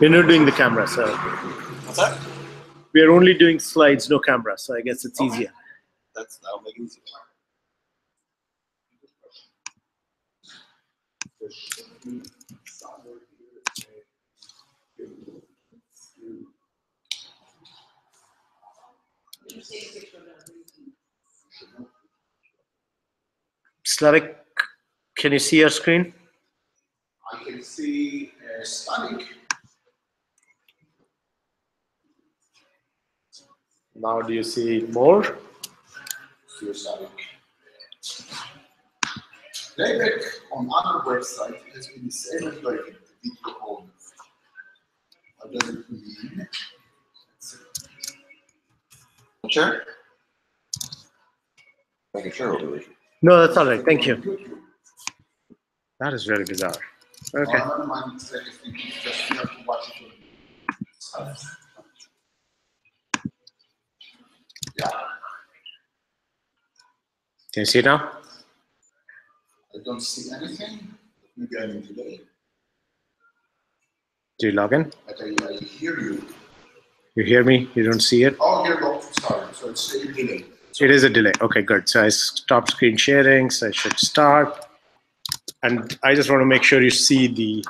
We're not doing the camera, so What's that? we are only doing slides, no camera. So I guess it's Okay. easier. That's that'll make it easier. Slavik, can you see your screen? I can see uh, Static. Now do you see more? See your Static. Playback on other websites has been disabled by the video owner. What does it mean? Sure. Making sure we'll. No, that's all right. Thank you. That is really bizarre. Okay. Oh, never mind, it's like if you just you have to watch it on- Yeah, Can you see it now? I don't see anything. Maybe I'm in delay, Do you log in? but I, hear you. You hear me? You don't see it? Oh, here go. Sorry, so it's a delay. It is a delay. Okay, good. So I stopped screen sharing, so I should start. And I just want to make sure you see the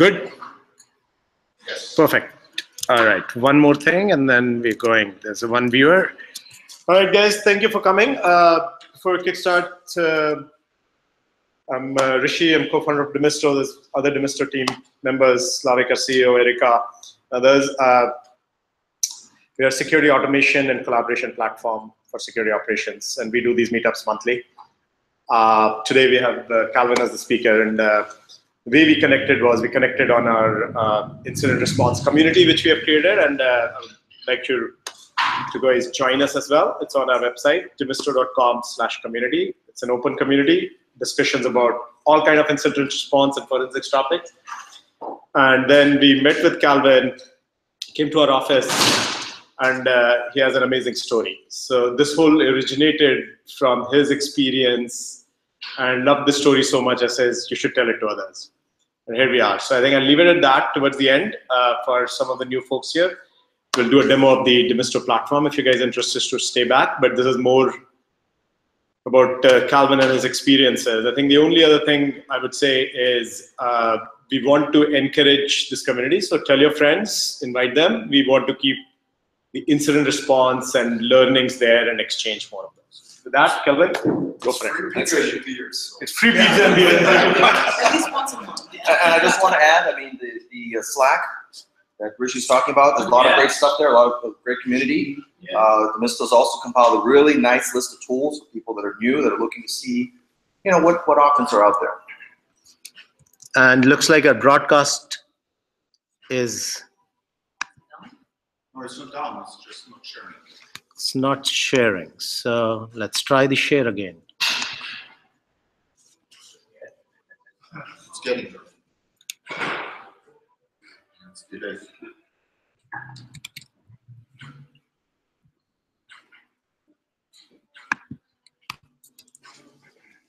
Good? Yes. Perfect. All right, one more thing and then we're going. There's a one viewer. All right, guys, thank you for coming. Uh, before we kickstart, uh, I'm uh, Rishi, I'm co-founder of Demisto. There's other Demisto team members, Slavika CEO, Erika, others. Uh, we are a security automation and collaboration platform for security operations, and we do these meetups monthly. Uh, today we have uh, Calvin as the speaker, and uh, the way we connected was we connected on our uh, incident response community, which we have created, and uh, I would like you to guys join us as well. It's on our website, demisto.com slash community. It's an open community, discussions about all kind of incident response and forensics topics. And then we met with Calvin, came to our office, and uh, he has an amazing story. So this whole originated from his experience and loved the story so much, I says, you should tell it to others. And here we are. So I think I'll leave it at that towards the end uh, for some of the new folks here. We'll do a demo of the Demisto platform if you guys are interested to stay back, but this is more about uh, Calvin and his experiences. I think the only other thing I would say is uh, we want to encourage this community. So tell your friends, invite them. We want to keep the incident response and learnings there and exchange more of those. With that, Calvin, go for it. Pizza and beers. It's free pizza and beer. At least once a month. And and I just want to add, I mean, the, the uh, Slack that Rishi Rishi's talking about, there's a lot of great stuff there, a lot of great community. Uh, Demisto's also compiled a really nice list of tools for people that are new, that are looking to see, you know, what, what options are out there. And looks like our broadcast is No, it's not down, it's just not sharing. It's not sharing. So let's try the share again. It's getting there. It's delayed.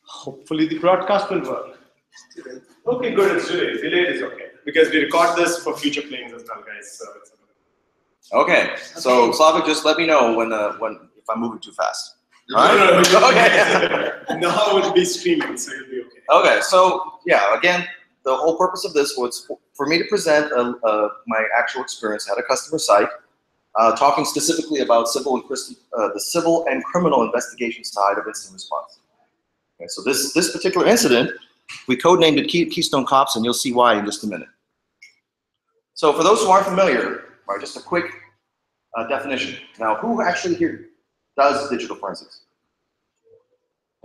Hopefully the broadcast will work. Okay, good. It's delayed. Delayed is okay because we record this for future planes as well, guys. So it's Okay, so Slavik, just let me know when, uh, when, if I'm moving too fast. no, no, no. Okay. now it'll be streaming, so it'll be okay. Okay, so yeah, again, the whole purpose of this was for- for me to present uh, uh, my actual experience at a customer site, uh, talking specifically about civil and Christi- uh, the civil and criminal investigation side of incident response. Okay, so this this particular incident, we codenamed it Key- Keystone Cops, and you'll see why in just a minute. So for those who aren't familiar, right, just a quick uh, definition. Now, who actually here does digital forensics?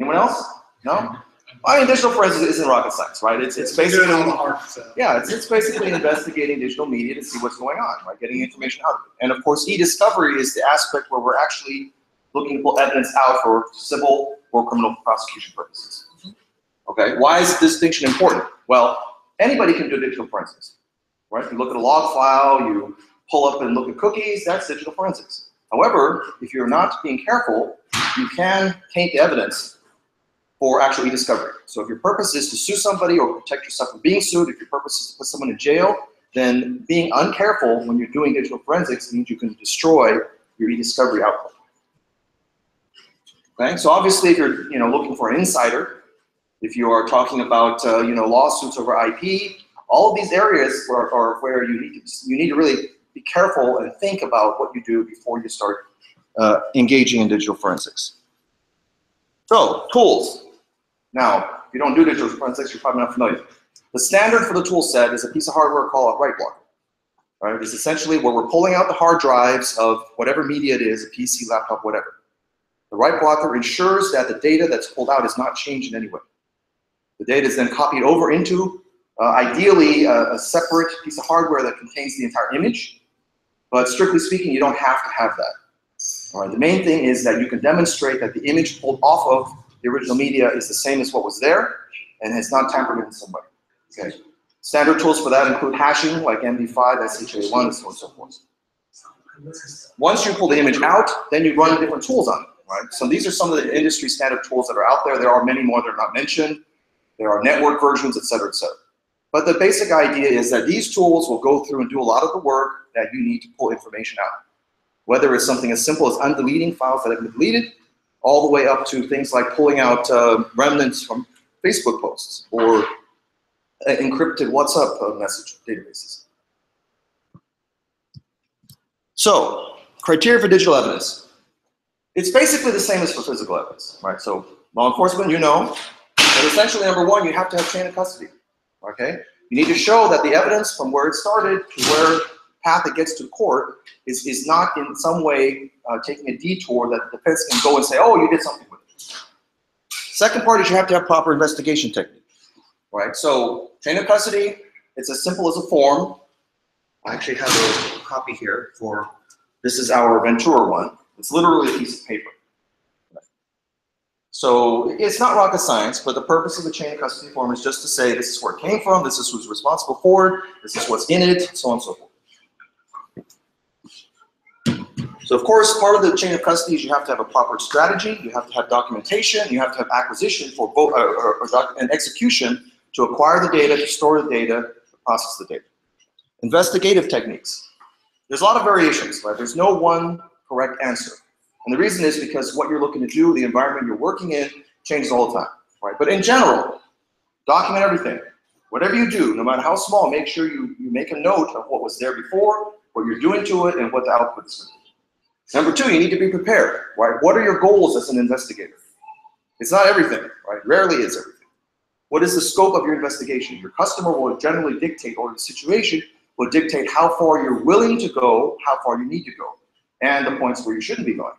Anyone else? No? I mean, digital forensics isn't rocket science, right? It's, it's basically, Doing hard stuff. yeah, it's, it's basically investigating digital media to see what's going on, right? Getting information out of it. And of course, e-discovery is the aspect where we're actually looking to pull evidence out for civil or criminal prosecution purposes. Okay, why is this distinction important? Well, anybody can do digital forensics, right? You look at a log file, you pull up and look at cookies, that's digital forensics. However, if you're not being careful, you can taint the evidence for actual e-discovery. So if your purpose is to sue somebody or protect yourself from being sued, if your purpose is to put someone in jail, then being uncareful when you're doing digital forensics means you can destroy your e-discovery output. Okay, so obviously if you're you know, looking for an insider, if you are talking about uh, you know, lawsuits over IP, all of these areas are, are where you need, to, you need to really be careful and think about what you do before you start uh, engaging in digital forensics. So, tools. Now, if you don't do digital forensics, you're probably not familiar. The standard for the tool set is a piece of hardware called a write blocker. Right? It's essentially where we're pulling out the hard drives of whatever media it is, a PC, laptop, whatever. The write blocker ensures that the data that's pulled out is not changed in any way. The data is then copied over into, uh, ideally, a, a separate piece of hardware that contains the entire image. But strictly speaking, you don't have to have that. All right, the main thing is that you can demonstrate that the image pulled off of the original media is the same as what was there and has not tampered in some way. Okay. Standard tools for that include hashing, like MD5, SHA1, and so on and so forth. Once you pull the image out, then you run different tools on it, right? So these are some of the industry standard tools that are out there. There are many more that are not mentioned. There are network versions, et cetera, et cetera. But the basic idea is that these tools will go through and do a lot of the work that you need to pull information out. Whether it's something as simple as undeleting files that have been deleted, all the way up to things like pulling out uh, remnants from Facebook posts or uh, encrypted WhatsApp uh, message databases. So, criteria for digital evidence. It's basically the same as for physical evidence, right? So, law enforcement, you know, but essentially, number one, you have to have chain of custody, okay? You need to show that the evidence from where it started to where path that gets to court is, is not in some way uh, taking a detour that the defense can go and say, oh, you did something with it. Second part is you have to have proper investigation technique, right? So chain of custody, it's as simple as a form. I actually have a copy here for, this is our Ventura one. It's literally a piece of paper. So it's not rocket science, but the purpose of the chain of custody form is just to say this is where it came from, this is who's responsible for it, this is what's in it, so on and so forth. So of course, part of the chain of custody is you have to have a proper strategy, you have to have documentation, you have to have acquisition for both, uh, or, or and execution to acquire the data, to store the data, to process the data. Investigative techniques. There's a lot of variations, right? There's no one correct answer. And the reason is because what you're looking to do, the environment you're working in, changes all the time, right? But in general, document everything. Whatever you do, no matter how small, make sure you, you make a note of what was there before, what you're doing to it, and what the output is. Number two, you need to be prepared, right? What are your goals as an investigator? It's not everything, right? Rarely is everything. What is the scope of your investigation? Your customer will generally dictate, or the situation will dictate how far you're willing to go, how far you need to go, and the points where you shouldn't be going.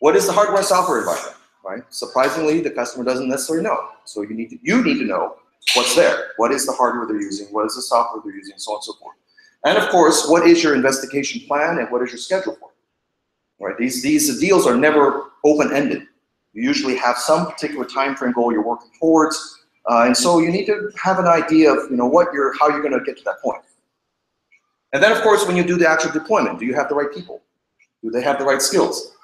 What is the hardware software environment, right? Surprisingly, the customer doesn't necessarily know. So you need to, you need to know what's there. What is the hardware they're using? What is the software they're using? So on and so forth. And of course, what is your investigation plan and what is your schedule for it? Right? These, these deals are never open-ended. You usually have some particular time frame goal you're working towards, uh, and so you need to have an idea of you know what you're how you're going to get to that point. And then of course, when you do the actual deployment, do you have the right people? Do they have the right skills?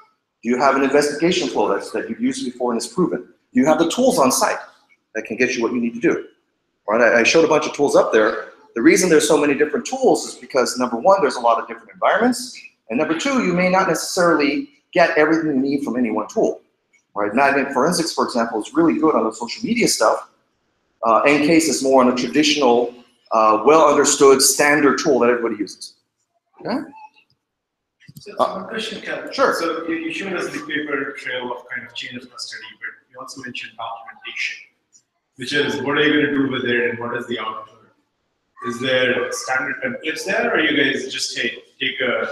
Do you have an investigation flow that's, that you've used before and is proven? Do you have the tools on site that can get you what you need to do? Right? I, I showed a bunch of tools up there. The reason there's so many different tools is because number one, there's a lot of different environments, and number two, you may not necessarily get everything you need from any one tool. Right? Magnet forensics, for example, is really good on the social media stuff. Uh, EnCase is more on a traditional, uh, well understood standard tool that everybody uses. Okay? So uh, question, Cal. Sure. So you, you showed us the paper trail of kind of chain of custody, but you also mentioned documentation, which is what are you going to do with it and what is the output? Is there standard templates there, or you guys just take take a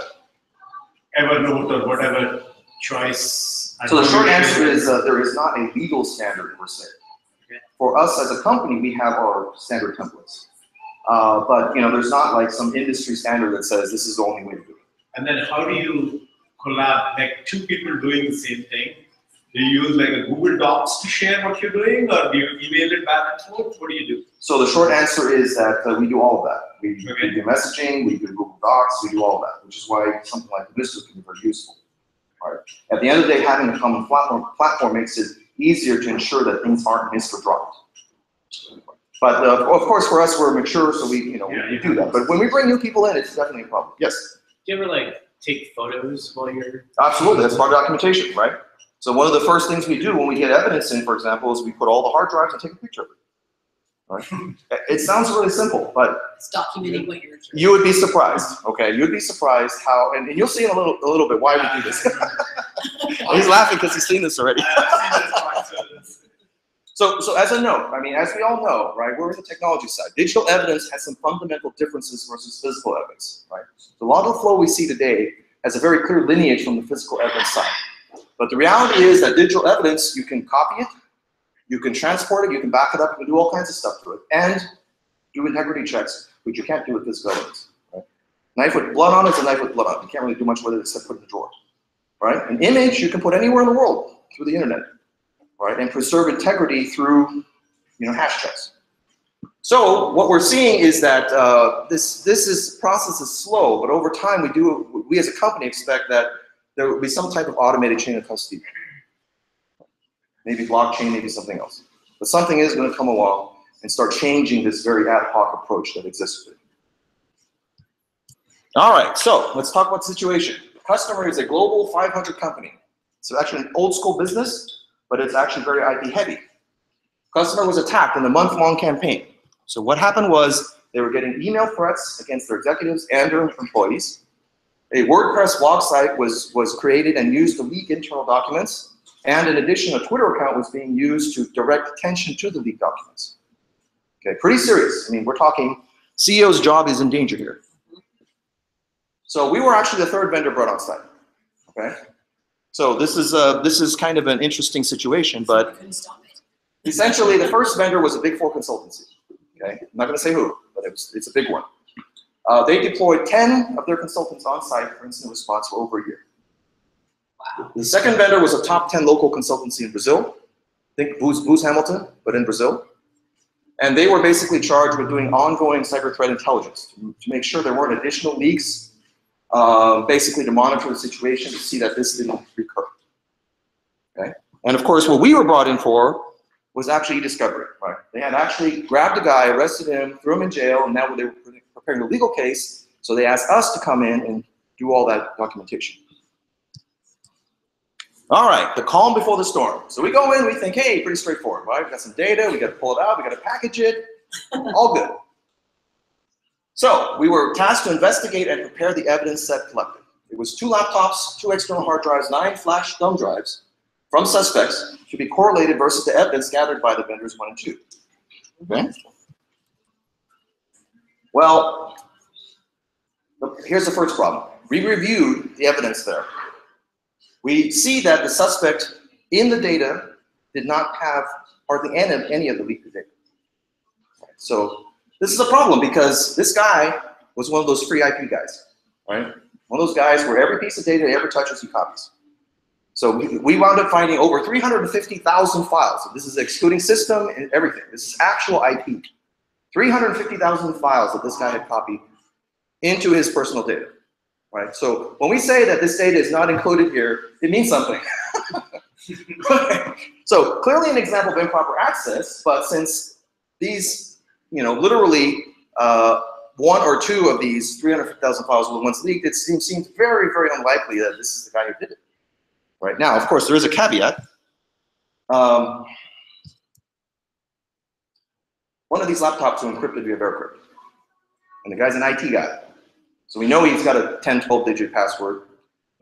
Evernote or whatever choice? So the short answer is uh, there is not a legal standard per se. Okay. For us as a company, we have our standard templates. Uh, but you know, there's not like some industry standard that says this is the only way to do it. And then how do you collab, like two people doing the same thing? Do you use like a Google Docs to share what you're doing, or do you email it back and forth? What do you do? So the short answer is that uh, we do all of that. We, Okay. we do messaging, we do Google Docs, we do all of that, which is why something like this can be very useful. Right. At the end of the day, having a common platform, platform makes it easier to ensure that things aren't missed or dropped. But uh, of course, for us, we're mature, so we, you know, Yeah, we yeah. do that. But when we bring new people in, it's definitely a problem. Yes, Do you ever like take photos while you're? absolutely. That's part of documentation, right? So one of the first things we do when we get evidence in, for example, is we put all the hard drives and take a picture of it. Right? It sounds really simple, but It's documenting what you're. You would be surprised, okay? You'd be surprised how, and, and you'll see in a little, a little bit why we do this. he's laughing because he's seen this already. So, so as a note, I mean, as we all know, right, we're in the technology side. Digital evidence has some fundamental differences versus physical evidence, right? The lot of the flow we see today has a very clear lineage from the physical evidence side. But the reality is that digital evidence, you can copy it, you can transport it, you can back it up, you can do all kinds of stuff to it, and do integrity checks, which you can't do with physical evidence. Right? Knife with blood on is a knife with blood on. You can't really do much with it except put it in the drawer. Right? An image you can put anywhere in the world through the internet, right? And preserve integrity through, you know, hash checks. So what we're seeing is that uh, this this is process is slow, but over time we do we as a company expect that there will be some type of automated chain of custody. Maybe blockchain, maybe something else. But something is going to come along and start changing this very ad hoc approach that exists today. All right, so let's talk about the situation. The customer is a global 500 company. It's actually an old school business, but it's actually very IP heavy. Customer was attacked in a month long campaign. So what happened was they were getting email threats against their executives and their employees. A WordPress blog site was, was created and used to leak internal documents. And in addition, a Twitter account was being used to direct attention to the leaked documents. Okay, pretty serious. I mean, we're talking CEO's job is in danger here. So we were actually the third vendor brought on site. Okay, so this is uh, this is kind of an interesting situation, but Couldn't stop it. essentially the first vendor was a big four consultancy. Okay, I'm not going to say who, but it was, it's a big one. Uh, they deployed 10 of their consultants on site for incident response for over a year. Wow. The second vendor was a top 10 local consultancy in Brazil. I think Booz, Booz Hamilton, but in Brazil. And they were basically charged with doing ongoing cyber threat intelligence to, to make sure there weren't additional leaks, uh, basically to monitor the situation to see that this didn't recur. Okay? And of course, what we were brought in for was actually e-discovery, right? They had actually grabbed a guy, arrested him, threw him in jail, and now they were preparing a legal case. So they asked us to come in and do all that documentation. All right, the calm before the storm. So we go in, we think, hey, pretty straightforward, right? We've got some data, we got to pull it out, we got to package it, all good. So we were tasked to investigate and prepare the evidence set collected. It was two laptops, two external hard drives, nine flash thumb drives from suspects to be correlated versus the evidence gathered by the vendors one and two. Okay? Well, here's the first problem. We reviewed the evidence there. We see that the suspect in the data did not have hardly any of, any of the leaked data. So this is a problem because this guy was one of those free IP guys, right? One of those guys where every piece of data he ever touches, he copies. So we, we wound up finding over 350,000 files. So this is excluding system and everything. This is actual IP. 350,000 files that this guy had copied into his personal data, right? So when we say that this data is not included here, it means something. so clearly an example of improper access, but since these, you know, literally uh, one or two of these 350,000 files were once leaked, it seems, seems very, very unlikely that this is the guy who did it. Right now, of course, there is a caveat. Um, one of these laptops are encrypted via VeraCrypt. And the guy's an IT guy. So we know he's got a 10, 12 digit password.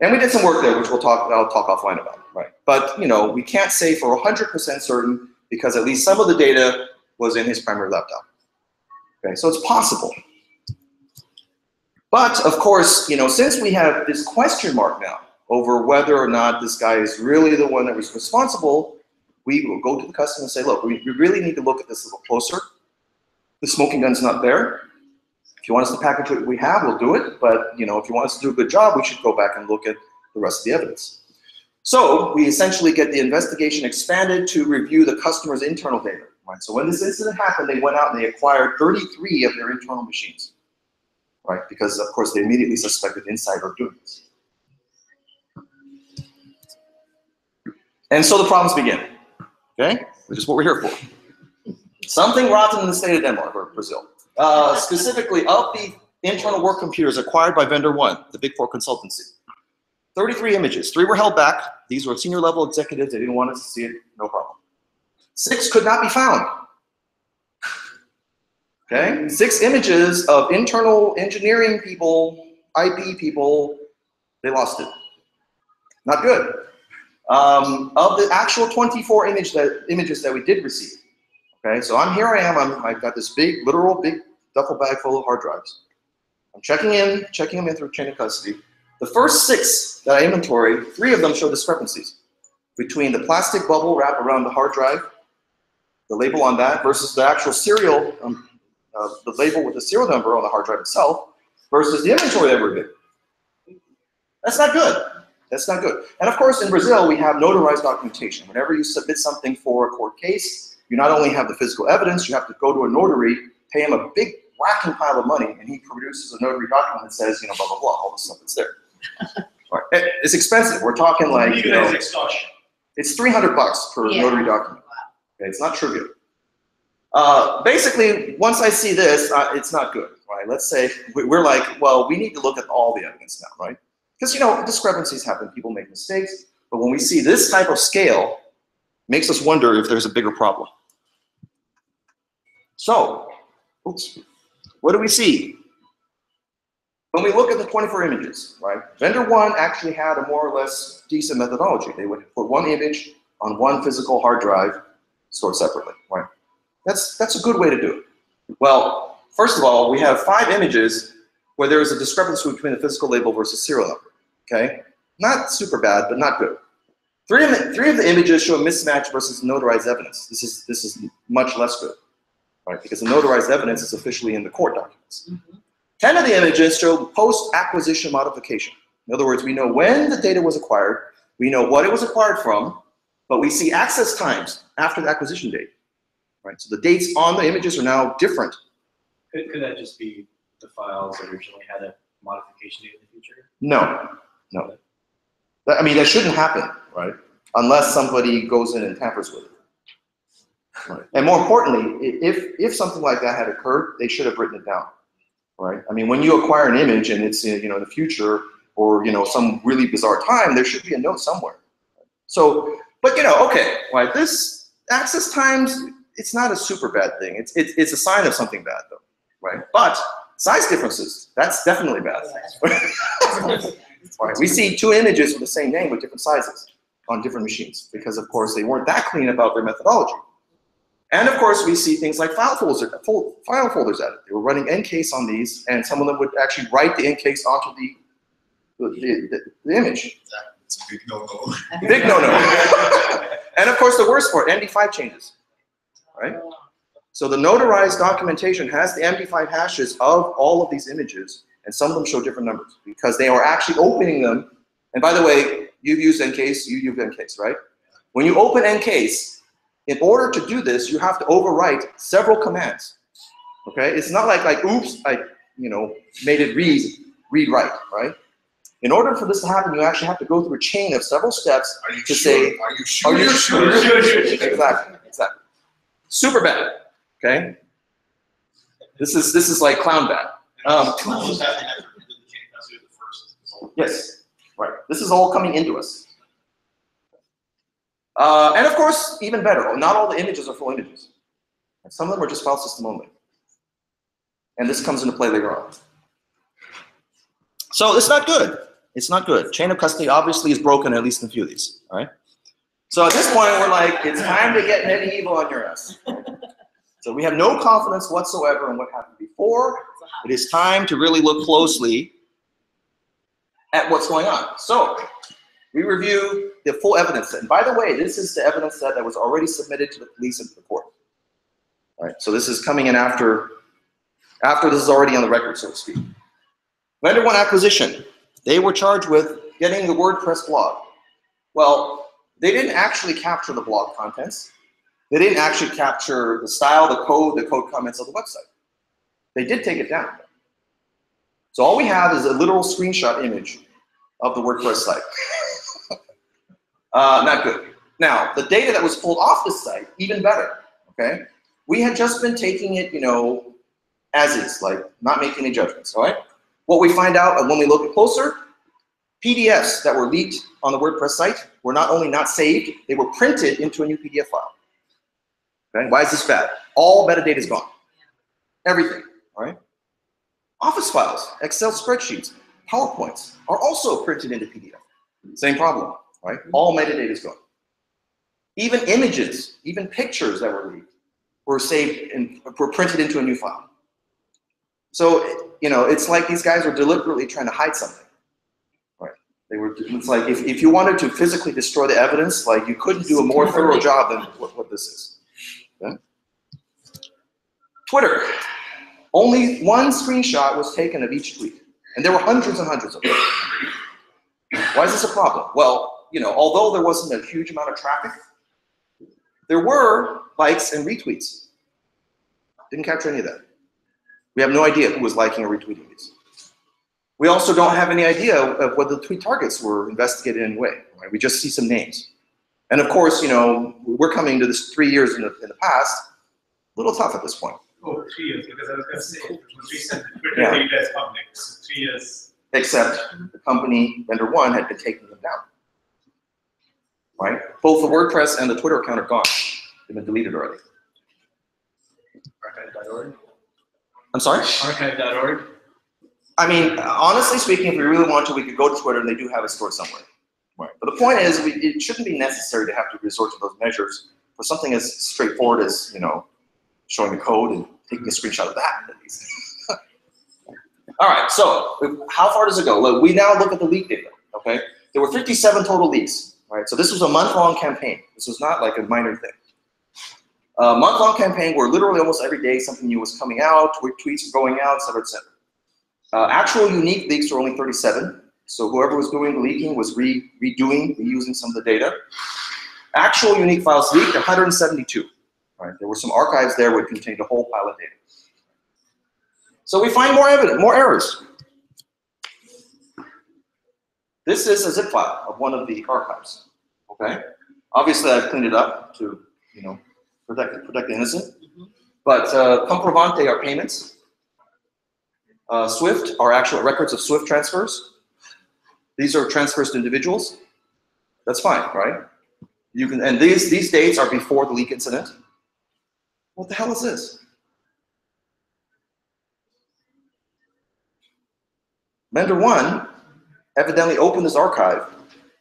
And we did some work there, which we'll talk, I'll talk offline about, right? But, you know, we can't say for 100% certain because at least some of the data was in his primary laptop. Okay, so it's possible. But of course, you know, since we have this question mark now over whether or not this guy is really the one that was responsible, we will go to the customer and say, look, we really need to look at this a little closer. The smoking gun's not there. If you want us to package what we have, we'll do it. But you know, if you want us to do a good job, we should go back and look at the rest of the evidence. So we essentially get the investigation expanded to review the customer's internal data. Right? So when this incident happened, they went out and they acquired 33 of their internal machines. Right? Because of course they immediately suspected insider doing this. And so the problems begin. Okay? Which is what we're here for. Something rotten in the state of Denmark or Brazil. Uh, specifically, of the internal work computers acquired by vendor one, the Big Four consultancy. 33 images. Three were held back. These were senior level executives. They didn't want us to see it. No problem. Six could not be found. Okay? Six images of internal engineering people, IP people, they lost it. Not good. Um, of the actual 24 image that, images that we did receive, okay, so I'm here I am, I'm, I've got this big, literal big duffel bag full of hard drives. I'm checking in, checking them in through chain of custody. The first six that I inventory, three of them show discrepancies between the plastic bubble wrap around the hard drive, the label on that, versus the actual serial, um, uh, the label with the serial number on the hard drive itself, versus the inventory that we're given. That's not good. That's not good. And of course, in Brazil, we have notarized documentation. Whenever you submit something for a court case, you not only have the physical evidence, you have to go to a notary, pay him a big whacking pile of money, and he produces a notary document that says, you know, blah, blah, blah, all the stuff that's there. Right. It's expensive. We're talking like, you Legalized know, extortion. it's 300 bucks per Yeah. notary document. Okay, It's not trivial. Uh, basically, once I see this, uh, it's not good, right? Let's say we- we're like, well, we need to look at all the evidence now, right? Because you know discrepancies happen, people make mistakes, but when we see this type of scale, makes us wonder if there's a bigger problem. So, oops, what do we see? When we look at the 24 images, right? Vendor one actually had a more or less decent methodology. They would put one image on one physical hard drive, stored separately, right? That's that's a good way to do it. Well, first of all, we have five images where there is a discrepancy between the physical label versus serial number. Okay, not super bad, but not good. Three of the, three of the images show a mismatch versus notarized evidence. This is this is much less good, right? Because the notarized evidence is officially in the court documents. Mm-hmm. Ten of the images show post-acquisition modification. In other words, we know when the data was acquired, we know what it was acquired from, but we see access times after the acquisition date. Right? So the dates on the images are now different. Could, could that just be the files originally had a modification date in the future? No, no. I mean, that shouldn't happen, right? Unless somebody goes in and tampers with it. Right. And more importantly, if, if something like that had occurred, they should have written it down, right? I mean, when you acquire an image and it's, you know, in the future or, you know, some really bizarre time, there should be a note somewhere. So, but you know, okay, right, this access times, it's not a super bad thing. It's, it's, it's a sign of something bad though, right? But size differences, that's definitely bad. Right, we see two images with the same name with different sizes on different machines because, of course, they weren't that clean about their methodology. And of course, we see things like file folders, fol- file folders added. They were running EnCase on these, and some of them would actually write the EnCase onto the the, the, the image. It's a big no-no. Big no-no. and of course, the worst part, MD5 changes. Right? So the notarized documentation has the MD5 hashes of all of these images, and some of them show different numbers because they are actually opening them. And by the way, you've used EnCase, You've used EnCase, right? When you open EnCase, in order to do this, you have to overwrite several commands. Okay? It's not like like oops, I you know made it read read write, right? In order for this to happen, you actually have to go through a chain of several steps To sure? say- Are you sure? are you sure? Exactly, exactly. Super bad. Okay. This is this is like clown bad. Um, yes, right. This is all coming into us. Uh, and of course, even better, not all the images are full images. Some of them are just file system only. And this comes into play later on. So it's not good. It's not good. Chain of custody obviously is broken at least in a few of these. All right. So at this point, we're like, it's time to get medieval on your ass. So we have no confidence whatsoever in what happened before. It is time to really look closely at what's going on. So we review the full evidence. And by the way, this is the evidence set that was already submitted to the police and to the court. All right. So this is coming in after after this is already on the record, so to speak. Vendor one acquisition. They were charged with getting the WordPress blog. Well, they didn't actually capture the blog contents. They didn't actually capture the style, the code, the code comments of the website. They did take it down. So all we have is a literal screenshot image of the WordPress site. Uh, not good. Now, the data that was pulled off the site, even better, okay? We had just been taking it, you know, as is, like not making any judgments, all right? What we find out when we look closer, PDFs that were leaked on the WordPress site were not only not saved, they were printed into a new PDF file. Okay, why is this bad? All metadata is gone. Everything, all right? Office files, Excel spreadsheets, PowerPoints are also printed into PDF. Same problem, right? All metadata is gone. Even images, even pictures that were leaked were saved and were printed into a new file. So, you know, it's like these guys were deliberately trying to hide something. Right? They were, it's like if, if you wanted to physically destroy the evidence, like you couldn't do a more thorough job than what, what this is. Okay? Twitter. Only one screenshot was taken of each tweet. And there were hundreds and hundreds of them. Why is this a problem? Well, you know, although there wasn't a huge amount of traffic, there were likes and retweets. Didn't capture any of that. We have no idea who was liking or retweeting these. We also don't have any idea of whether the tweet targets were investigated in any way. Right? We just see some names. And of course, you know, we're coming to this three years in the, in the past, a little tough at this point. Oh, three years, because I was gonna say, it was recent, Twitter Yeah. data is public, so three years. except the company, vendor one, had been taking them down. Right? Both the WordPress and the Twitter account are gone. They've been deleted already. Archive.org. I'm sorry? Archive.org. I mean, honestly speaking, if we really want to, we could go to Twitter and they do have it stored somewhere. Right. But the point is, we, it shouldn't be necessary to have to resort to those measures for something as straightforward as, you know, showing the code and taking a screenshot of that, at least. All right, so how far does it go? Look, we now look at the leak data, okay? There were 57 total leaks, right? So this was a month-long campaign. This was not like a minor thing. A month-long campaign where literally almost every day something new was coming out, tweet- tweets were going out, et cetera, et cetera. Uh, actual unique leaks were only 37. So whoever was doing the leaking was re redoing, reusing some of the data. Actual unique files leaked, 172. Right? There were some archives there which contained a whole pile of data. So we find more evidence, more errors. This is a zip file of one of the archives. Okay. Obviously, I've cleaned it up to, you know, protect protect the innocent. But uh, comprovante are payments. Uh, Swift are actual records of Swift transfers. These are transfers to individuals. That's fine, right? You can, and these these dates are before the leak incident. What the hell is this? Vendor one evidently opened this archive,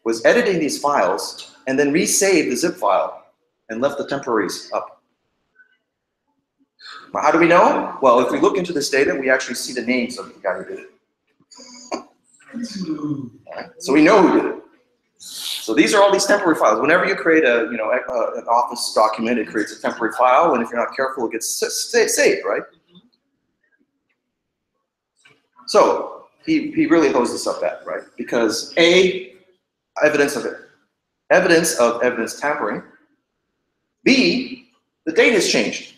was editing these files, and then resaved the zip file and left the temporaries up. Now, how do we know? Well, if we look into this data, we actually see the names of the guy who did it. So we know who did it. So these are all these temporary files. Whenever you create a, you know, a- an office document, it creates a temporary file, and if you're not careful, it gets sa- sa- saved, right? So he, he really holds this up bad, right? Because A, evidence of it, evidence of evidence tampering. B, the date has changed.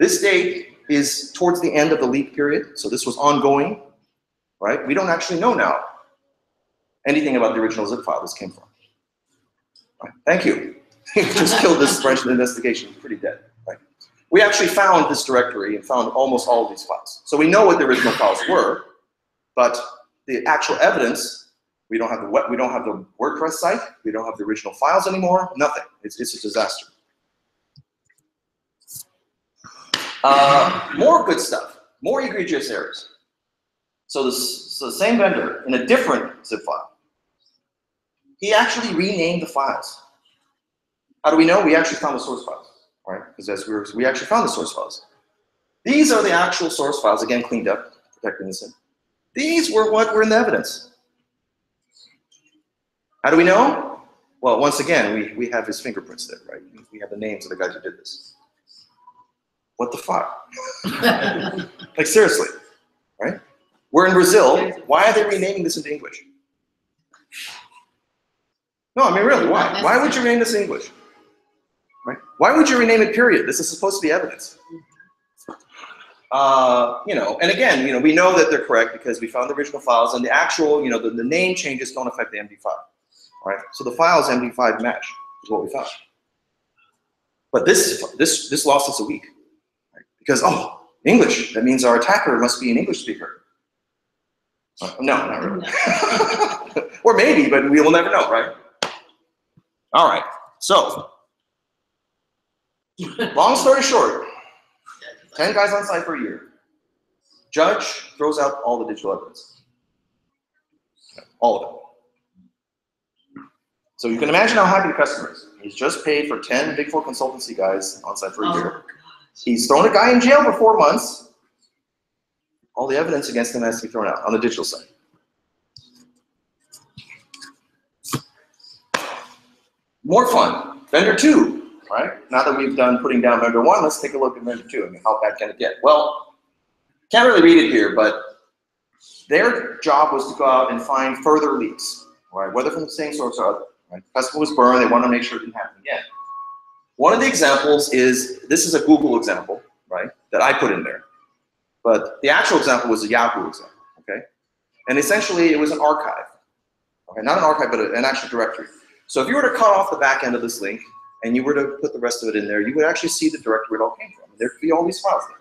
This date is towards the end of the leak period, so this was ongoing, right? We don't actually know now anything about the original zip file this came from. Right, Thank you. Just killed this branch of the investigation, pretty dead, right? We actually found this directory and found almost all of these files. So we know what the original files were, but the actual evidence, we don't have the we don't have the WordPress site, we don't have the original files anymore, nothing. It's, it's a disaster. Uh, more good stuff, more egregious errors. So, this, so the same vendor in a different zip file, he actually renamed the files. How do we know? We actually found the source files, right? Because as we were, we actually found the source files. These are the actual source files, again cleaned up, protected innocent. These were what were in the evidence. How do we know? Well, once again, we, we have his fingerprints there, right? We have the names of the guys who did this. What the fuck? like seriously, right? We're in Brazil. Why are they renaming this into English? No, I mean really, why? Why would you rename this in English? Right? Why would you rename it period? This is supposed to be evidence. Uh, you know, and again, you know, we know that they're correct because we found the original files and the actual, you know, the, the name changes don't affect the MD5. Right? So the files MD5 match is what we found. But this this this lost us a week. Right? Because oh, English, that means our attacker must be an English speaker. Uh, no, not really. or maybe, but we will never know, right? All right. So, long story short, 10 guys on site for a year. Judge throws out all the digital evidence. All of it. So you can imagine how happy the customer is. He's just paid for 10 Big Four consultancy guys on site for a Oh, year. He's thrown a guy in jail for four months. All the evidence against him has to be thrown out on the digital side. More fun. Vendor two, right? Now that we've done putting down vendor one, let's take a look at vendor two. I mean, how bad can it get? Well, can't really read it here, but their job was to go out and find further leaks, right? Whether from the same source or other. Right? Customer was burned. They want to make sure it didn't happen again. One of the examples is this is a Google example, right? That I put in there. But the actual example was a Yahoo example, okay? And essentially, it was an archive. Okay, not an archive, but an actual directory. So if you were to cut off the back end of this link and you were to put the rest of it in there, you would actually see the directory it all came from. There could be all these files there.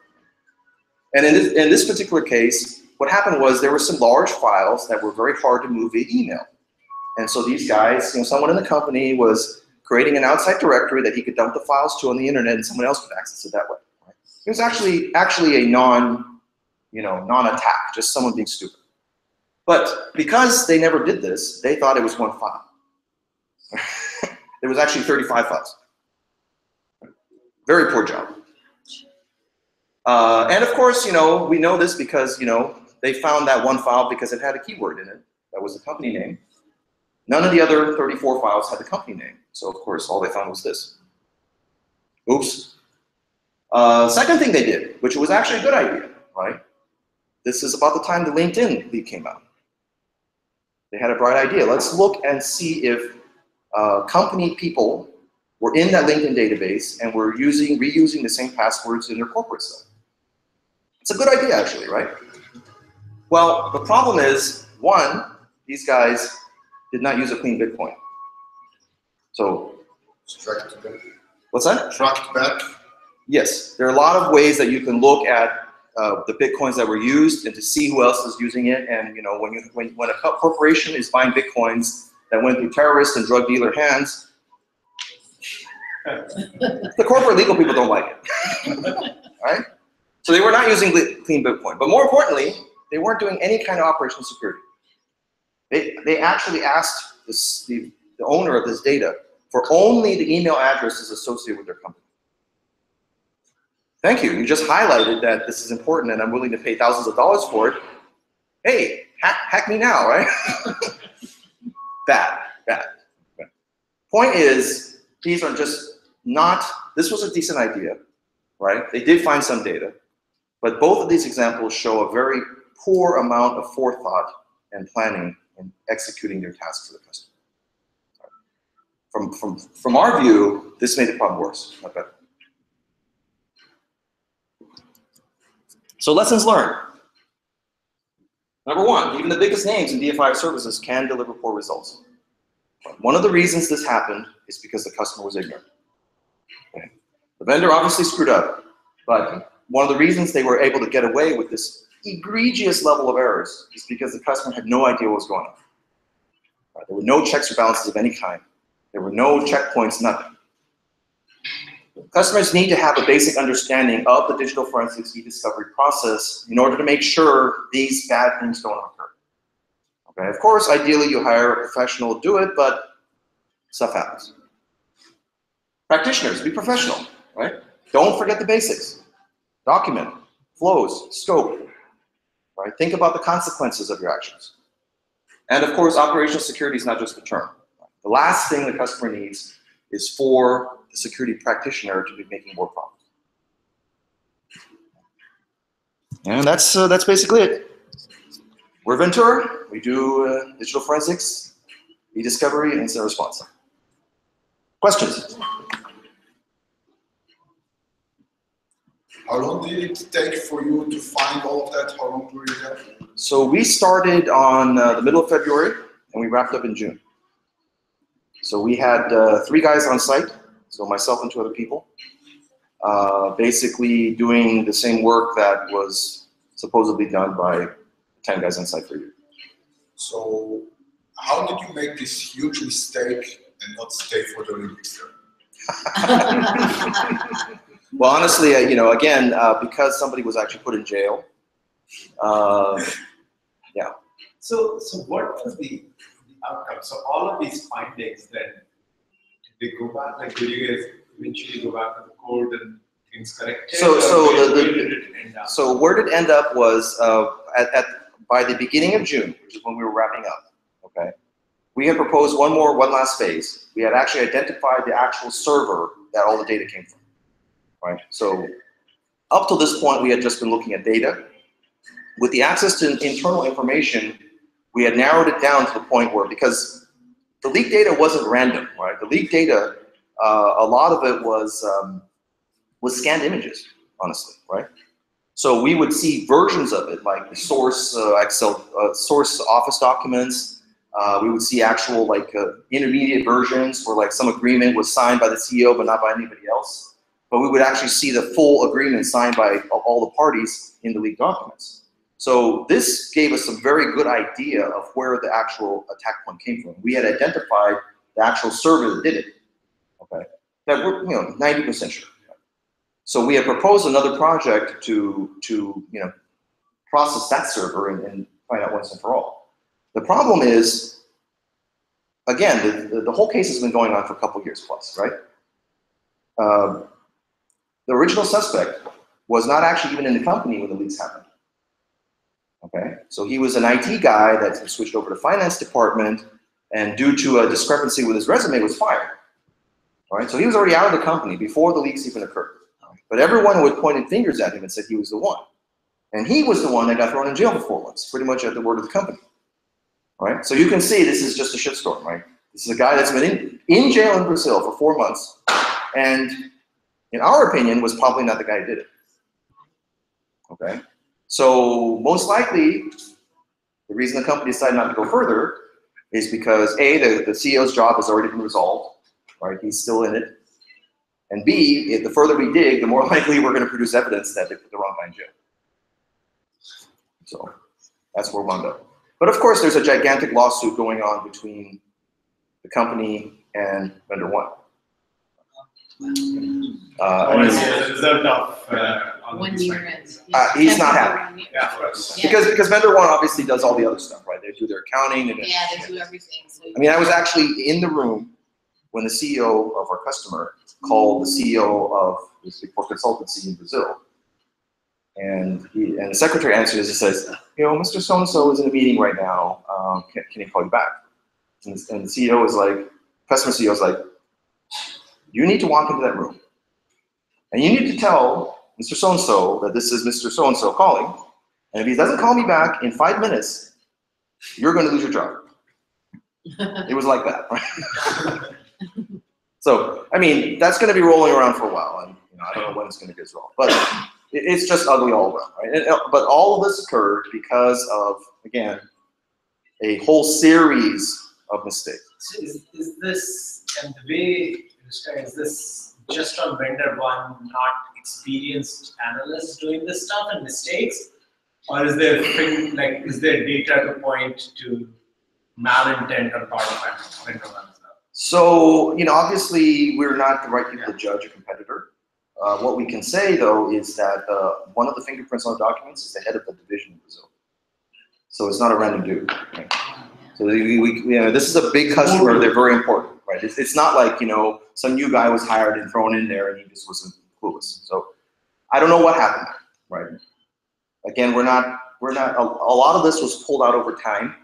And in this, in this particular case, what happened was there were some large files that were very hard to move via email. And so these guys, you know, someone in the company was creating an outside directory that he could dump the files to on the internet and someone else could access it that way. Right? It was actually actually a non, you know, non-attack, just someone being stupid. But because they never did this, they thought it was one file. There was actually 35 files. Very poor job. Uh, and of course, you know, we know this because, you know, they found that one file because it had a keyword in it. That was the company name. None of the other 34 files had the company name. So of course, all they found was this. Oops. Uh, second thing they did, which was actually a good idea, right? This is about the time the LinkedIn leak came out. They had a bright idea. Let's look and see if uh, company people were in that LinkedIn database and were using, reusing the same passwords in their corporate stuff. It's a good idea, actually, right? Well, the problem is, one, these guys did not use a clean Bitcoin. So, what's that? Tracked back. Yes, there are a lot of ways that you can look at uh, the bitcoins that were used and to see who else is using it. And you know, when you when, when a corporation is buying bitcoins that went through terrorist and drug dealer hands, the corporate legal people don't like it, right? So they were not using clean Bitcoin. But more importantly, they weren't doing any kind of operational security. They they actually asked this, the the owner of this data for only the email addresses associated with their company. Thank you. You just highlighted that this is important and I'm willing to pay thousands of dollars for it. Hey, hack, hack me now, right? bad, bad. Point is, these are just not, this was a decent idea, right? They did find some data, but both of these examples show a very poor amount of forethought and planning in executing their tasks for the customer. From, from, from our view, this made the problem worse, not better. So lessons learned. Number one, even the biggest names in DFIR services can deliver poor results. One of the reasons this happened is because the customer was ignorant. Okay. The vendor obviously screwed up, but one of the reasons they were able to get away with this egregious level of errors is because the customer had no idea what was going on. Right, There were no checks or balances of any kind. There were no checkpoints, nothing. Customers need to have a basic understanding of the digital forensics e-discovery process in order to make sure these bad things don't occur. Okay, of course, ideally you hire a professional to do it, but stuff happens. Practitioners, be professional, right? Don't forget the basics. Document, flows, scope, right? Think about the consequences of your actions. And of course, operational security is not just a term. The last thing the customer needs is for the security practitioner to be making more problems. And that's uh, that's basically it. We're Ventura. We do uh, digital forensics, e-discovery and incident response. Questions? How long did it take for you to find all of that? How long do you have? So we started on uh, the middle of February and we wrapped up in June. So we had uh, three guys on site, so myself and two other people, uh, basically doing the same work that was supposedly done by 10 guys inside for you. So how did you make this huge mistake and not stay for the Olympics? Well, honestly, uh, you know, again, uh, because somebody was actually put in jail, uh, So, so what was the, the outcome? So all of these findings then, did they go back, like, did you guys eventually go back to the court and things corrected? So- so where- the- the- did end up? So where it end up was uh, at, at by the beginning of June, which is when we were wrapping up. Okay, we had proposed one more, one last phase. We had actually identified the actual server that all the data came from. Right. So up till this point, we had just been looking at data. With the access to internal information, we had narrowed it down to the point where because the leak data wasn't random, right? The leak data, uh, a lot of it was um, was scanned images, honestly, right? So we would see versions of it, like the source uh, Excel, uh, source Office documents. Uh, we would see actual like uh, intermediate versions where like some agreement was signed by the CEO but not by anybody else. But we would actually see the full agreement signed by all the parties in the leaked documents. So this gave us a very good idea of where the actual attack point came from. We had identified the actual server that did it. Okay, that we're you know 90% sure. So we had proposed another project to, to you know, process that server and, and find out once and for all. The problem is, again, the, the, the whole case has been going on for a couple years plus, right? Um, the original suspect was not actually even in the company when the leaks happened. Okay, so he was an IT guy that switched over to finance department, and due to a discrepancy with his resume, was fired. All right, so he was already out of the company before the leaks even occurred. But everyone would pointed fingers at him and said he was the one. And he was the one that got thrown in jail for four months, pretty much at the word of the company. Right? So you can see this is just a shitstorm, right? This is a guy that's been in, in jail in Brazil for four months, and in our opinion, was probably not the guy who did it. Okay? So most likely, the reason the company decided not to go further is because A, the, the CEO's job has already been resolved, right? He's still in it. And B, if the further we dig, the more likely we're going to produce evidence that they put the wrong guy in jail. So that's where we wound up. But of course, there's a gigantic lawsuit going on between the company and vendor one. Uh, I Or mean, is it a uh, all of One year findings? Uh, he's not happy. Yeah. Yeah. because because vendor one obviously does all the other stuff, right? They do their accounting and. Yeah, they do everything, so. I mean, I was actually in the room when the CEO of our customer called the CEO of this big four consultancy in Brazil. And he, and the secretary answers and says, you know, Mr. So-and-so is in a meeting right now. Um, can, can he call you back? And, the- and the CEO is like, customer CEO is like, you need to walk into that room. And you need to tell Mr. So-and-so that this is Mr. So-and-so calling. And if he doesn't call me back in five minutes, you're going to lose your job. It was like that, so, I mean, that's going to be rolling around for a while, and you know, I don't know when it's going to get resolved. But it's just ugly all around, right? And, uh, but all of this occurred because of, again, a whole series of mistakes. Is, is this, and the way you describe, is this just on vendor one, not experienced analysts doing this stuff and mistakes? Or is there, like, is there data to point to malintent on part of vendor one as well? So, you know, obviously, we're not the right people to judge a competitor. Uh, what we can say, though, is that uh, one of the fingerprints on the documents is the head of the division in Brazil. So it's not a random dude. So we, we, you know, this is a big customer. They're very important, right? It's, it's not like you know some new guy was hired and thrown in there and he just wasn't clueless. So I don't know what happened, right? Again, we're not we're not. A, a lot of this was pulled out over time,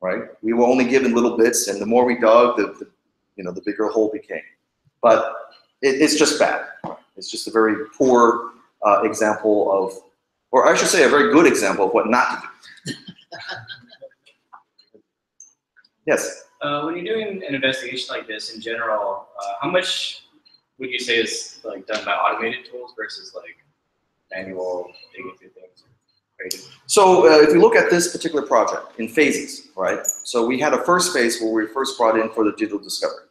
right? We were only given little bits, and the more we dug, the, the you know the bigger hole became. But it, it's just bad. It's just a very poor uh, example of, or I should say, a very good example of what not to do. Yes. Uh, when you're doing an investigation like this in general, uh, how much would you say is like done by automated tools versus like manual digging through things? So uh, if you look at this particular project in phases, right? So we had a first phase where we first brought in for the digital discovery.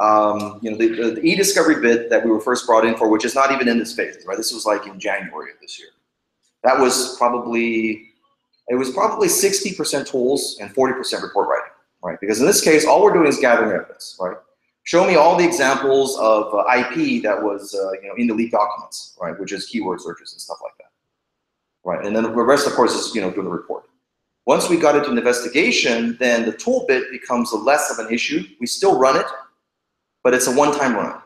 Um, you know, the, the, e-discovery bit that we were first brought in for, which is not even in this phase, right? This was like in January of this year. That was probably, it was probably 60% tools and 40% report writing, right? Because in this case, all we're doing is gathering evidence, right? Show me all the examples of uh, IP that was, uh, you know, in the leaked documents, right? Which is keyword searches and stuff like that right? And then the rest, of course, is you know doing the report. Once we got into an investigation, then the tool bit becomes less of an issue. We still run it, but it's a one-time run,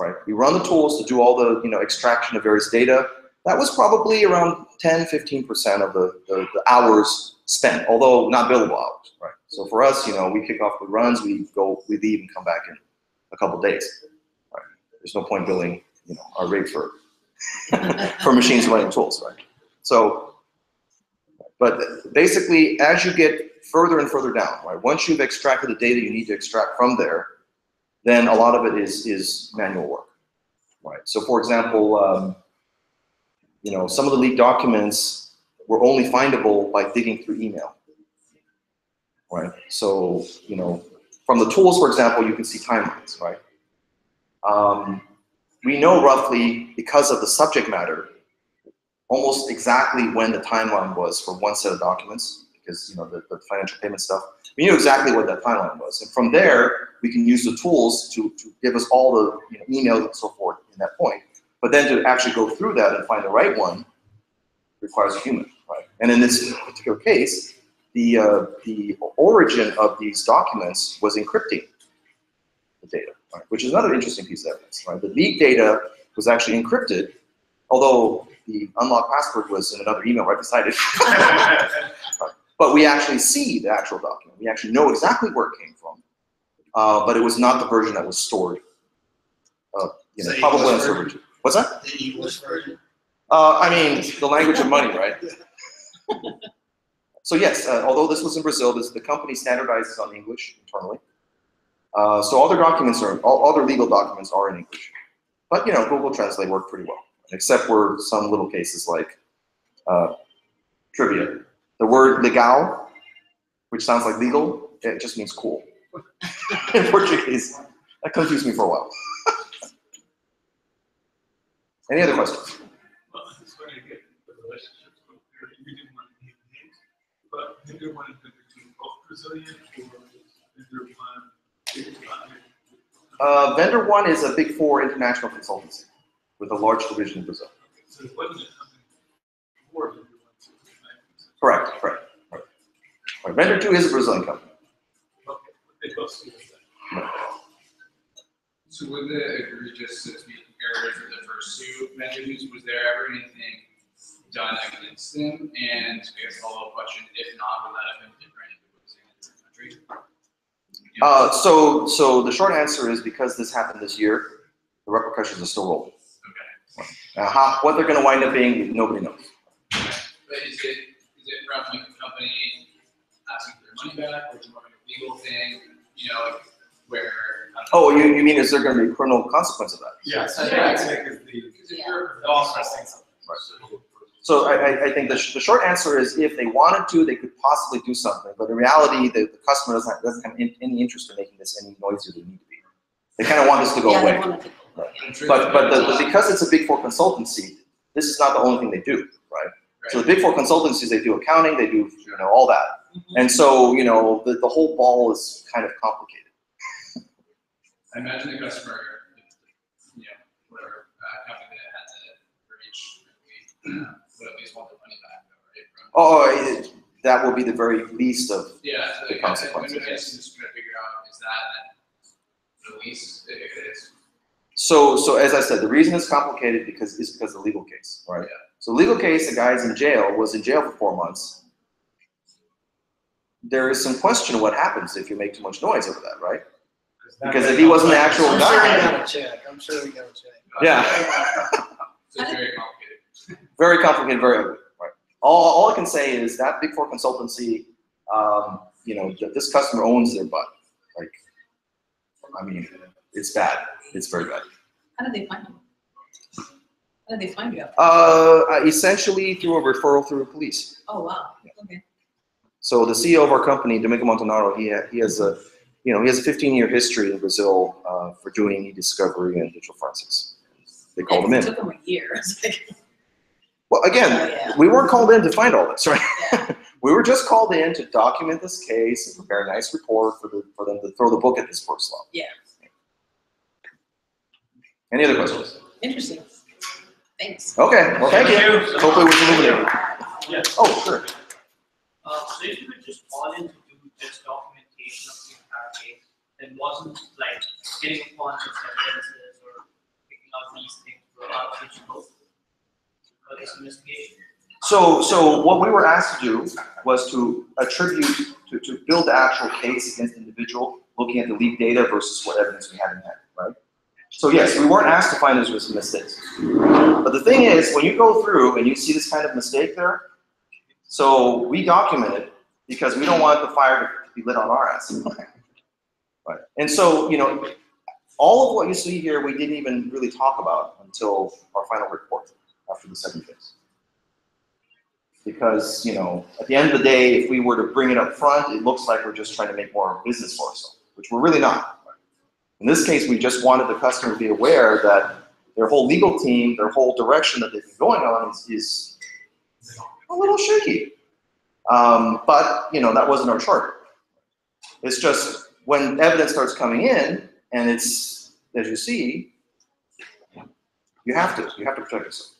right? We run the tools to do all the you know extraction of various data. That was probably around 10, 15% of the, the, the hours spent, although not billable hours? So for us, you know, we kick off the runs, we go, we leave and come back in a couple days. Right? There's no point billing, you know, our rate for for machines running tools, right? So, but basically, as you get further and further down, right, once you've extracted the data you need to extract from there, then a lot of it is, is manual work, right? So for example, um, you know, some of the leaked documents were only findable by digging through email, right? So, you know, from the tools, for example, you can see timelines, right? Um, we know roughly, because of the subject matter, almost exactly when the timeline was for one set of documents, because you know the, the financial payment stuff. We knew exactly what that timeline was, and from there we can use the tools to, to give us all the you know, emails and so forth in that point. But then to actually go through that and find the right one requires a human, right? And in this particular case, the uh, the origin of these documents was encrypting the data, right? which is another interesting piece of evidence. Right? The leaked data was actually encrypted, although the unlocked password was in another email right beside it. but we actually see the actual document. We actually know exactly where it came from. Uh, but it was not the version that was stored. Uh, you know, probably on server two. What's that? The English version. Uh, I mean, the language of money, right? So yes, uh, although this was in Brazil, this, the company standardizes on English internally. Uh, so all their documents are, all, all their legal documents are in English. But you know, Google Translate worked pretty well, except for some little cases like uh, trivia. The word legal, which sounds like legal, it just means cool. in Portuguese, that confused me for a while. Any other questions? Well, I just want to get the relationships with their, we didn't want to name names, but neither one of them between both Brazilian or vendor one. Uh, vendor one is a big four international consultancy with a large division in Brazil. So it wasn't before vendor one. so it was Correct, correct. Right. Right. Vendor two is a Brazilian company. Okay, they both do that. So with the egregious, so to speak, errors of the first two vendors, was there ever anything done against them? And I guess follow-up question, if not, would that have been different if it was in a different country? Uh, so, so the short answer is because this happened this year, the repercussions are still rolling. Okay. Uh, how, what they're going to wind up being, nobody knows. But is it, is it from like the company asking for their money back, or is it more like a legal thing, you know, like where? Oh, know. you, you mean is there going to be a criminal consequence of that? Yes, I I think think it's like the, Because if Yeah. you're- the law pressing something. So I, I, I think the, sh- the short answer is if they wanted to, they could possibly do something. But in reality, the, the customer doesn't have, doesn't have any, any interest in making this any noisier than it need to be. They kind of want this to go Yeah, away. they wanted to. I'm sure But, but the, the- because it's a big four consultancy, this is not the only thing they do, right? right? So the big four consultancies, they do accounting, they do, you know, all that. And so, you know, the, the whole ball is kind of complicated. I imagine the customer, you know, whatever, uh, company that had to breach, we would at least want their money back, though, right? From- Oh, oh, it, that will be the very least of, Yeah, so the like, I- I- consequences, I just just trying to figure out, is that the least, if it is, so, so as I said, the reason it's complicated because, is because of the legal case, right? Yeah. So legal case, the guy's in jail, was in jail for four months. There is some question what happens if you make too much noise over that, right? Because if he wasn't the actual I'm sure we guy, got a check, I'm sure we got a check. Yeah. So it's very complicated. very complicated, very ugly, right? All, all I can say is that Big Four consultancy, um, you know, that this customer owns their butt. Like, I mean, it's bad. It's very bad. How did they find you? How did they find you? Uh, essentially through a referral through police. Oh, wow, okay. So the CEO of our company, Domingo Montanaro, he, ha- he has a, you know, he has a 15-year history in Brazil uh, for doing e-discovery and digital forensics. They called him It in. took them a year. It's like, Well, Oh, again, yeah. we weren't called in to find all this, right? yeah. We were just called in to document this case and prepare a nice report for the, for them to throw the book at this first law. Yeah. Any other questions? Interesting. Thanks. Okay, well, thank you. Hopefully we can illuminate. Yes. Oh, sure. Uh, so if you could just call in to do just documentation of the entire case, then wasn't like getting upon its evidences or picking out these things for other people this investigation. So, so what we were asked to do was to attribute, to, to build the actual case against individual, looking at the leaked data versus what evidence we had in hand, right? So yes, we weren't asked to find those risks and mistakes. But the thing is, when you go through and you see this kind of mistake there, so we document it because we don't want the fire to be lit on our ass. Right, and so, you know, all of what you see here, we didn't even really talk about until our final report after the second case. Because, you know, at the end of the day, if we were to bring it up front, it looks like we're just trying to make more business for ourselves, which we're really not. In this case, we just wanted the customer to be aware that their whole legal team, their whole direction that they've been going on is, is a little shaky. Um, but, you know, that wasn't our charter. It's just when evidence starts coming in and it's, as you see, you have to, you have to protect yourself.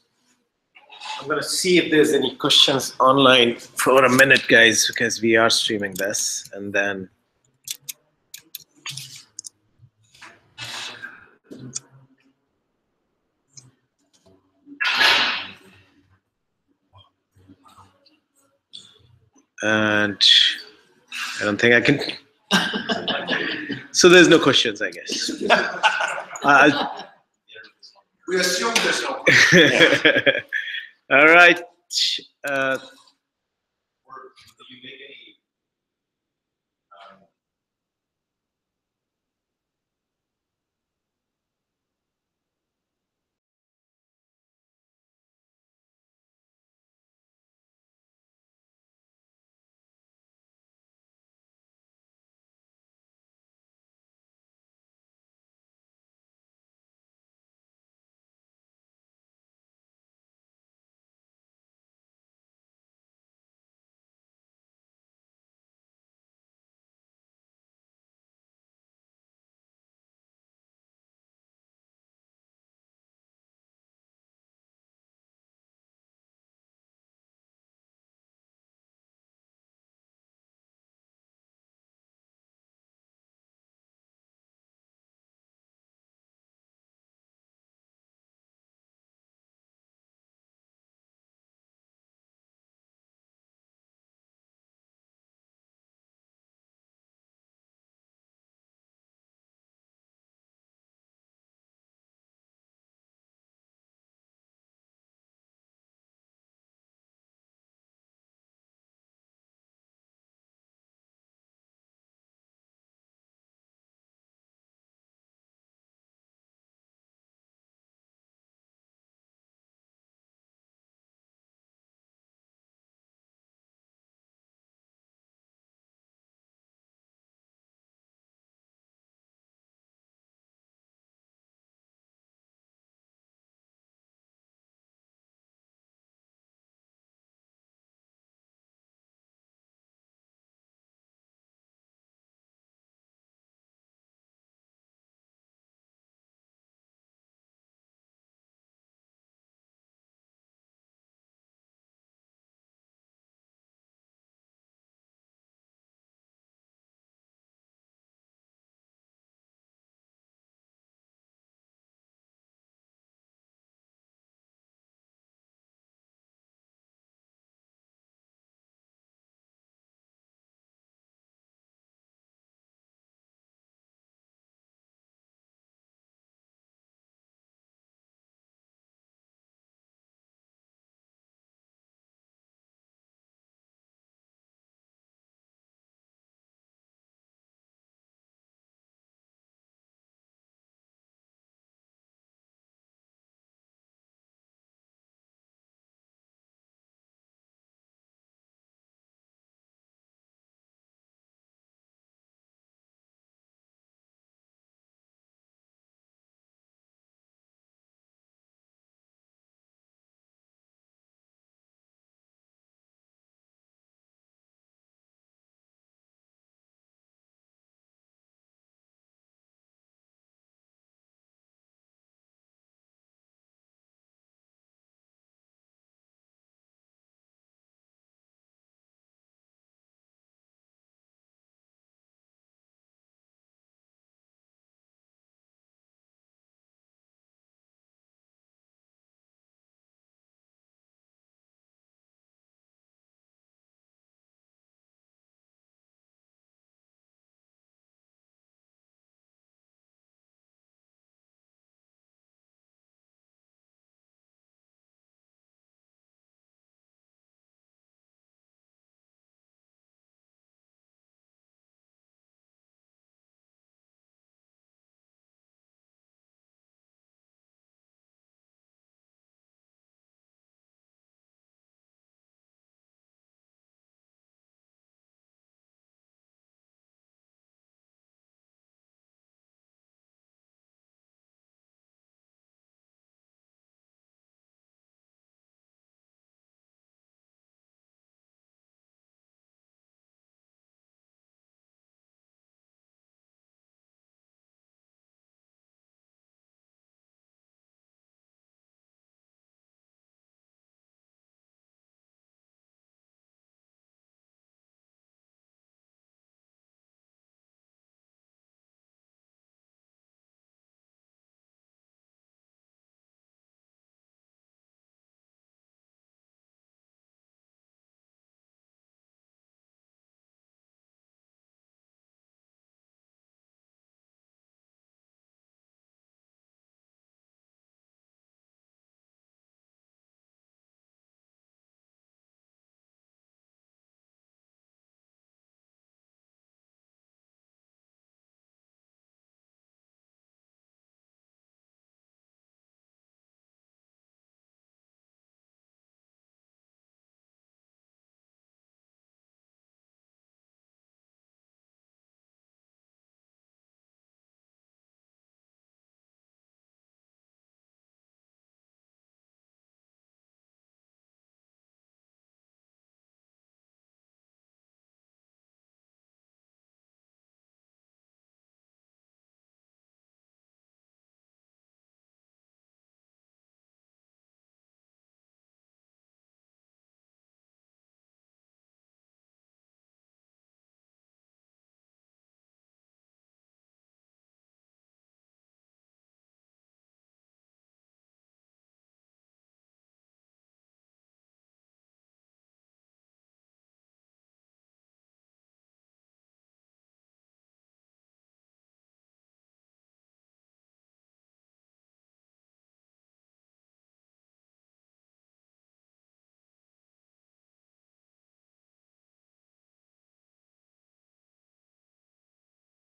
I'm gonna see if there's any questions online for a minute, guys, because we are streaming this, and then. And I don't think I can. So there's no questions, I guess. I'll- uh, We assume there's no. All right. Uh,